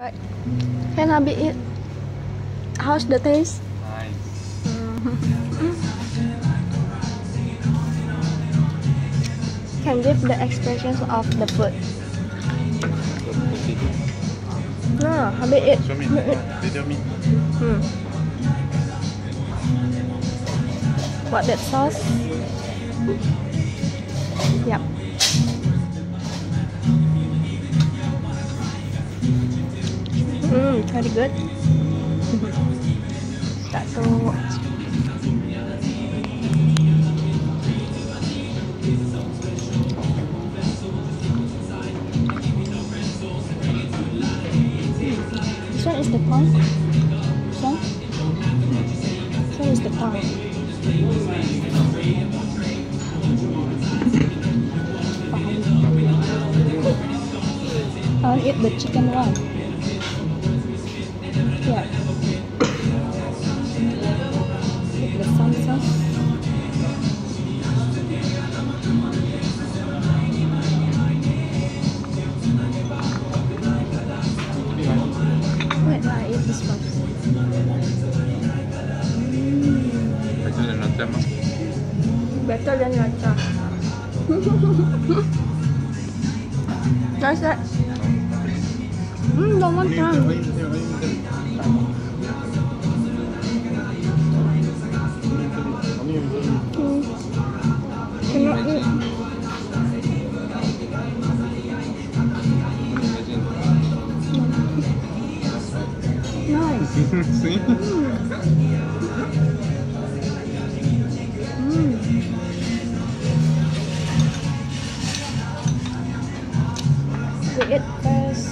Right. Can I be it? How's the taste? Nice. Can give the expressions of the food. No, how about it? Show me. Me. Hmm. What that sauce? Mmm, very good. Start to hmm. This one is the tongue. This one. This one is the tongue. I will eat the chicken one. llama? Beto ya no está. Gracias. Mmm, ¿cómo están? 20, 20, 20. Sim. it first.